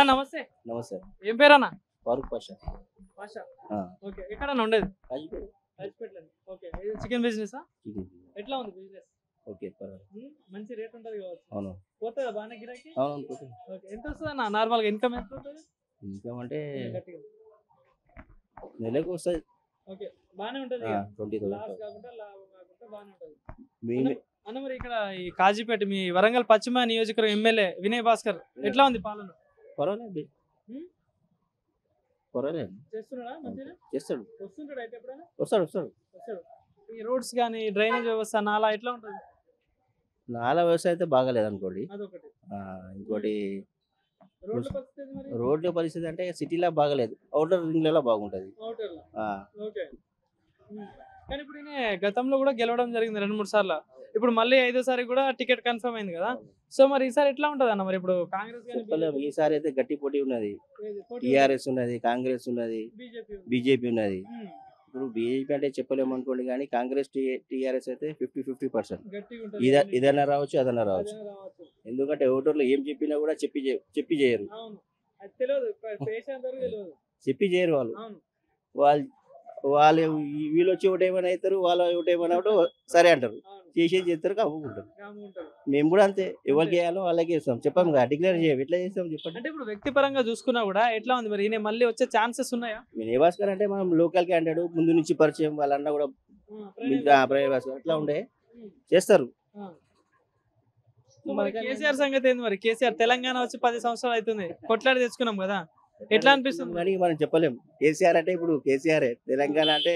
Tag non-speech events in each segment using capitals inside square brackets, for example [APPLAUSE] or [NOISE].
అన్న నమస్తే. నమస్తే. ఏం పేరు అన్న ఫారూక్ పాషా. ఆ. ఓకే ఎక్కడన్నా ఉండేది? Okay chicken business? ఎట్లా ఉంది బిజినెస్? ఓకే పర్వాలేదు. మంచి రేట్ ఉంటుంది కావచ్చు. అవును. పోతుందా బాగానే గిరాకీ? అవును అనుకుంటే ఓకే ఎంత వస్తుంది అన్న? నార్మల్గా ఇన్కమ్ ఎంత ఉంటుంది? ఇన్కమ్ అంటే గట్టిగా. నెలకు వస్తుంది. ఓకే బాగానే ఉంటుంది ట్వంటీ లాస్ థౌసండ్ కాకుండా లాభం కాకుండా బాగానే ఉంటుంది. మేము అన్న మరి ఇక్కడ ఈ కాజీపేట మీ వరంగల్ పశ్చిమ నియోజకవర్గం ఎమ్మెల్యే వినయ్ భాస్కర్ ఎట్లా ఉంది పాలన? పర్వాలేదు. చేస్తాడు. వస్తాడు వస్తాడు. ఈ రోడ్స్ కానీ డ్రైనేజ్ వ్యవస్థ నాలా ఎట్లా ఉంటుంది? నాలా వ్యవసాయం అయితే బాగాలేదు అనుకోండి. ఇంకోటి రోడ్ల పరిస్థితి అంటే సిటీలో బాగాలేదు. అవుటర్ రింగ్లలో బాగుంటుంది. కానీ ఇప్పుడు ఈయన గతంలో కూడా గెలవడం జరిగింది రెండు మూడు సార్లు. ఇప్పుడు మళ్ళీ ఐదోసారి కూడా టికెట్ కన్ఫర్మ్ అయింది కదా? సో మరి ఈసారి ఎట్లా ఉంటది అన్న మరి ఇప్పుడు కాంగ్రెస్ ఈసారి అయితే గట్టి పోటీ ఉన్నది. టిఆర్ఎస్ ఉన్నది కాంగ్రెస్ ఉన్నది బీజేపీ ఉన్నది. ఇప్పుడు బీజేపీ అంటే చెప్పలేము అనుకోండి కానీ కాంగ్రెస్ టీఆర్ఎస్ అయితే ఫిఫ్టీ ఫిఫ్టీ పర్సెంట్. ఇదన్నా రావచ్చు అదన్నా రావచ్చు. అదేనా రావచ్చు. ఎందుకంటే ఓటర్లు ఏం చెప్పినా కూడా చెప్పి చెప్పి చేయరు. చెప్పి చేయరు వాళ్ళు. వాళ్ళు వాళ్ళు వీళ్ళు వచ్చి ఒకటేమైనా అవుతారు వాళ్ళు ఒకటేమైనా ఒకటి సరే అంటారు. చేసేది చేస్తారు కమ్ముకుంటారు మేము కూడా అంతే. ఎవరికి చేయాలో వాళ్ళకి చేస్తాం. చెప్పాము కదా డిక్లేర్ చేయం. ఎట్లా చేస్తాం చెప్పండి? అంటే ఇప్పుడు వ్యక్తిపరంగా చూసుకున్నా కూడా ఎట్లా ఉంది మరి? ఈయన మళ్ళీ వచ్చే ఛాన్సెస్ ఉన్నాయా? వినయ్ భాస్కర్ అంటే మనం లోకల్ క్యాండిడేట్ ముందు నుంచి పరిచయం వాళ్ళన్నా కూడా ప్రైవేట్ భాస్కర్ అట్లా ఉండే? చేస్తారు. కేసీఆర్ సంగతి ఏంది మరి? కేసీఆర్ తెలంగాణ వచ్చి పది సంవత్సరాలు అవుతుంది. కొట్లాడి తెచ్చుకున్నాం కదా. ఎట్లా అనిపిస్తుంది? కానీ మనం చెప్పలేం. కేసీఆర్ అంటే ఇప్పుడు కేసీఆర్ తెలంగాణ అంటే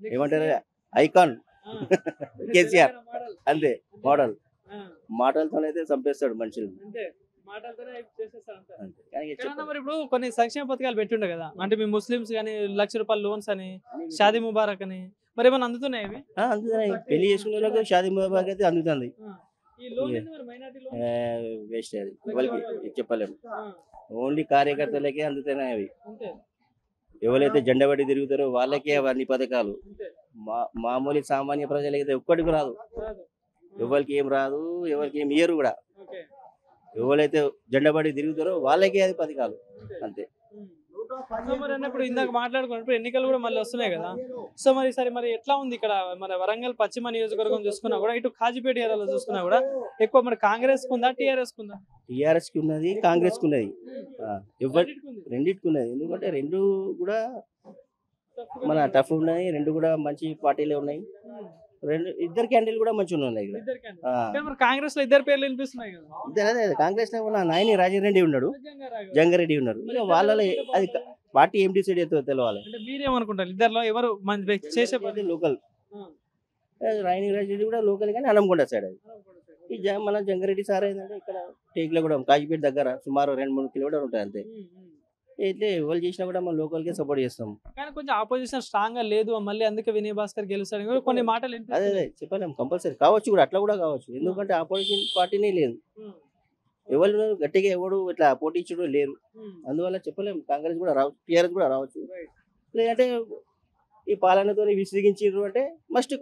ఏమంటారు ఐకాన్. [LAUGHS] కేసీఆర్. అంతే మోడల్. మాటలతోనైతే చంపేస్తాడు మనుషులు. మరి ఇప్పుడు కొన్ని సంక్షేమ పథకాలు పెట్టుండే కదా అంటే మీ ముస్లిమ్స్ కానీ లక్ష రూపాయల లోన్స్ అని షాదీ ముబారక్ అని మరి ఏమైనా అందుతున్నాయి పెళ్ళి చేసుకున్న వాళ్ళకి షాదీ ముబారక్ అయితే అందుతుంది. వేస్ట్ అది. వాళ్ళకి చెప్పలేము. ఓన్లీ కార్యకర్తలకే అందుతున్నాయి అవి. ఎవరైతే జెండా పట్టి తిరుగుతారో వాళ్ళకే అవన్నీ పథకాలు. మా మామూలు సామాన్య ప్రజలకైతే ఒక్కడికి రాదు. ఎవరికి ఏం రాదు ఎవరికి ఏం ఇయ్యరు కూడా. ఎవరైతే జెండా పట్టి తిరుగుతారో వాళ్ళకే అది పథకాలు. అంతే. సో మరి అన్నప్పుడు ఇందాక మాట్లాడుకున్నప్పుడు ఎన్నికలు కూడా మళ్ళీ వస్తున్నాయి కదా. సో మరి సరే మరి ఎట్లా ఉంది ఇక్కడ? మన వరంగల్ పశ్చిమ నియోజకవర్గం చూసుకున్నా కూడా ఇటు కాజిపేట ఏరియాలో చూసుకున్నా కూడా ఎక్కువ మరి కాంగ్రెస్ కుందా టీఆర్ఎస్ కుందా టీఆర్ఎస్కి ఉన్నది కాంగ్రెస్కి ఉన్నది. ఎవరి రెండిటికి ఉన్నది. ఎందుకంటే రెండు కూడా మన. టఫ్ ఉన్నాయి రెండు కూడా మంచి పార్టీలే ఉన్నాయి. రెండు ఇద్దరు క్యాండిడేట్ కూడా మంచిగా ఉన్నాయి ఇక్కడ. కాంగ్రెస్లో ఇద్దరు పేర్లు వినిపిస్తున్నాయి కదా. కాంగ్రెస్లో ఉన్న నాయని రాజారెడ్డి ఉన్నాడు. జంగారెడ్డి ఉన్నారు వాళ్ళలో అది. పార్టీ ఏం డిసైడ్ అవుతుందో తెలవాలి. అంటే మీరేమనుకుంటారు? ఇద్దరులో ఎవరు వ్యక్తి చేసే పని? లోకల్. రాయని కూడా లోకల్ కానీ అనంకొండ సైడ్ అది. ఈ మన జంగారెడ్డి సార్ ఏంటంటే ఇక్కడ టేక్లో కూడా కాజీపేట దగ్గర సుమారు రెండు మూడు కిలోమీటర్ ఉంటుంది అంతే. అయితే ఎవరు చేసినా కూడా మన లోకల్కే సపోర్ట్ చేస్తాం. కానీ కొంచెం ఆపోజిషన్ స్ట్రాంగ్గా లేదు మళ్ళీ అందుకే వినయ్ భాస్కర్ గెలుస్తాడు కూడా కొన్ని మాటలు అదే. అదే చెప్పలేం. కంపల్సరీ కావచ్చు కూడా అట్లా కూడా కావచ్చు. ఎందుకంటే ఆపోజిషన్ పార్టీనే లేదు. ఎవరు గట్టిగా ఎవడు ఇట్లా పోటీ ఇచ్చుడు లేరు. అందువల్ల చెప్పలేం కాంగ్రెస్ కూడా రావచ్చు టీఆర్ఎస్ కూడా రావచ్చు. లేదంటే ఈ పాలనతో విసిగించారు అంటే మస్ట్.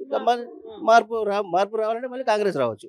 మార్పు రా మార్పు రావాలంటే మళ్ళీ కాంగ్రెస్ రావచ్చు